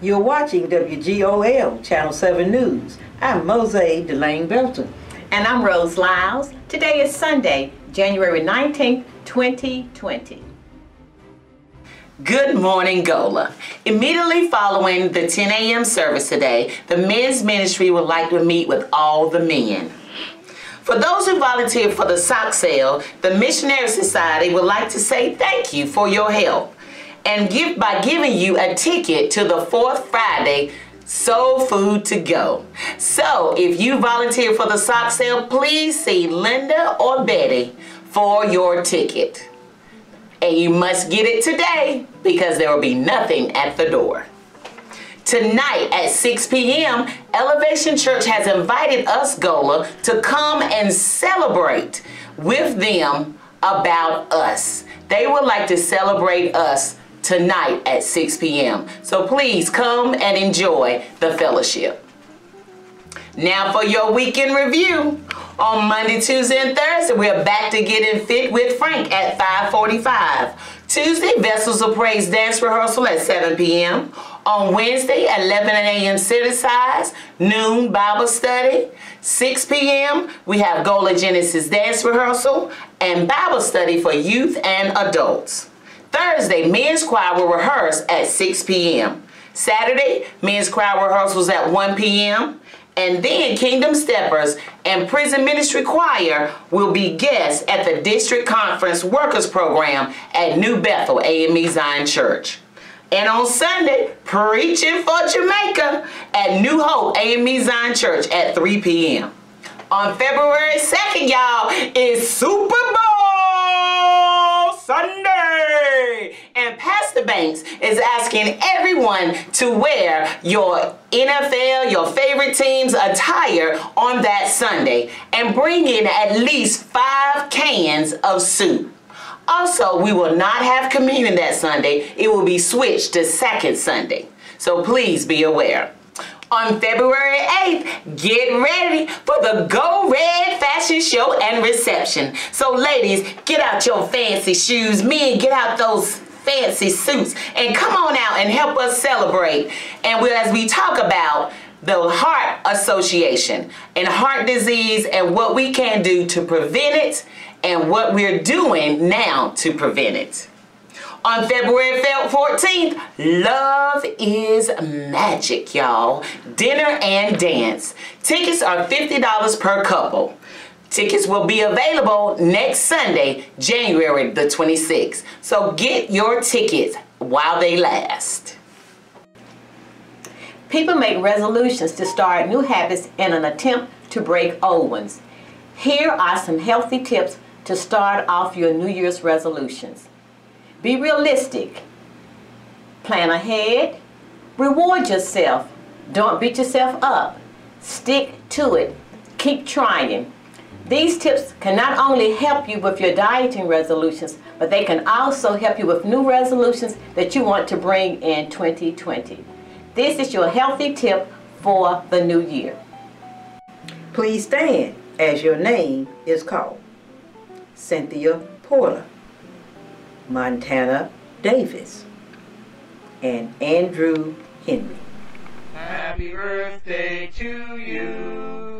You're watching WGOL Channel 7 News. I'm Mose Delane Belton. And I'm Rose Lyles. Today is Sunday, January 19th, 2020. Good morning, Goler. Immediately following the 10 a.m. service today, the men's ministry would like to meet with all the men. For those who volunteered for the sock sale, the Missionary Society would like to say thank you for your help and give by giving you a ticket to the fourth Friday Soul Food to Go. So if you volunteer for the sock sale, please see Linda or Betty for your ticket. And you must get it today because there will be nothing at the door. Tonight at 6 p.m., Elevation Church has invited us, Goler, to come and celebrate with them about us. They would like to celebrate us tonight at 6 p.m. So please come and enjoy the fellowship. Now for your weekend review. On Monday, Tuesday, and Thursday, we're back to getting fit with Frank at 545. Tuesday, Vessels of Praise dance rehearsal at 7 p.m. On Wednesday, 11 a.m. city size, noon Bible study. 6 p.m., we have Goler Genesis dance rehearsal and Bible study for youth and adults. Thursday, men's choir will rehearse at 6 p.m. Saturday, men's choir rehearsals at 1 p.m. And then Kingdom Steppers and Prison Ministry Choir will be guests at the District Conference Workers Program at New Bethel AME Zion Church. And on Sunday, Preaching for Jamaica at New Hope AME Zion Church at 3 p.m. On February 2nd, y'all, is Super Bowl Sunday. Banks is asking everyone to wear your NFL, your favorite team's attire on that Sunday and bring in at least five cans of soup. Also, we will not have communion that Sunday. It will be switched to second Sunday. So please be aware. On February 8th, get ready for the Go Red fashion show and reception. So ladies, get out your fancy shoes. Men, get out those fancy suits and come on out and help us celebrate. And we, as we talk about the Heart Association and heart disease and what we can do to prevent it and what we're doing now to prevent it. On February 14th, Love is Magic, y'all. Dinner and dance. Tickets are $50 per couple. Tickets will be available next Sunday, January the 26th. So get your tickets while they last. People make resolutions to start new habits in an attempt to break old ones. Here are some healthy tips to start off your New Year's resolutions. Be realistic. Plan ahead. Reward yourself. Don't beat yourself up. Stick to it. Keep trying. These tips can not only help you with your dieting resolutions, but they can also help you with new resolutions that you want to bring in 2020. This is your healthy tip for the new year. Please stand as your name is called. Cynthia Porter. Montana Davis, and Andrew Henry. Happy birthday to you.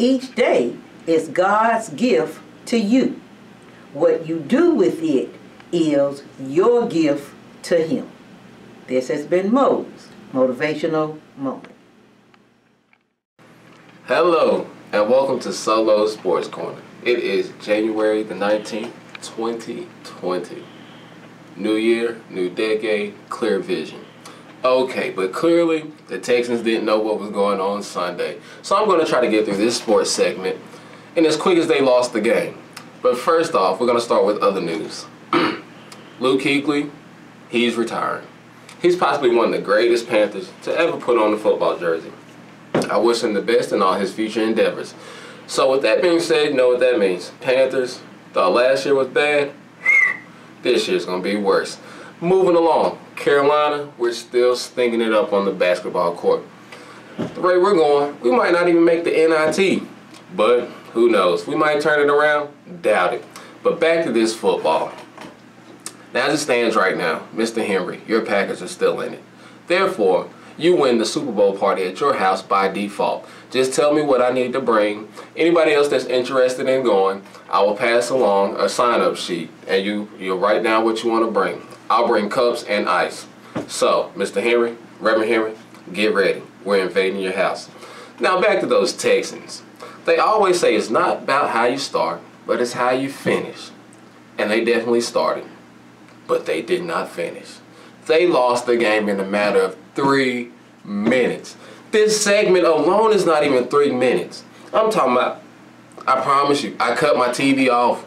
Each day is God's gift to you. What you do with it is your gift to Him. This has been Mo's Motivational Moment. Hello, and welcome to Solo Sports Corner. It is January the 19th, 2020. New year, new decade, clear vision. Okay, but clearly the Texans didn't know what was going on Sunday. So I'm going to try to get through this sports segment and as quick as they lost the game. But first off, we're going to start with other news. Luke Kuechly, he's retiring. He's possibly one of the greatest Panthers to ever put on a football jersey. I wish him the best in all his future endeavors. So with that being said, you know what that means. Panthers, thought last year was bad. This year's going to be worse. Moving along, Carolina, we're still stinking it up on the basketball court. The rate we're going, we might not even make the NIT. But who knows? We might turn it around. Doubt it. But back to this football. Now, as it stands right now, Mr. Henry, your Packers are still in it. Therefore, you win the Super Bowl party at your house by default. Just tell me what I need to bring. Anybody else that's interested in going, I will pass along a sign-up sheet, and you you'll write down what you want to bring. I'll bring cups and ice. So, Mr. Henry, Reverend Henry, get ready. We're invading your house. Now back to those Texans. They always say it's not about how you start, but it's how you finish. And they definitely started, but they did not finish. They lost the game in a matter of three minutes. This segment alone is not even three minutes. I'm talking about, I promise you, I cut my TV off.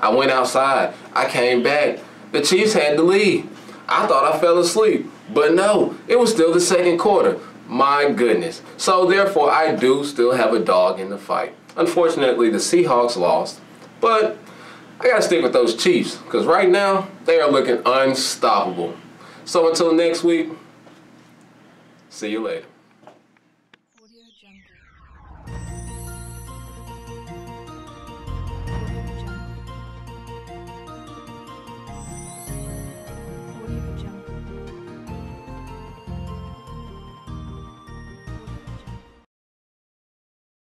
I went outside. I came back. The Chiefs had the lead. I thought I fell asleep. But no, it was still the second quarter. My goodness. So therefore, I do still have a dog in the fight. Unfortunately, the Seahawks lost. But I got to stick with those Chiefs because right now, they are looking unstoppable. So until next week, see you later.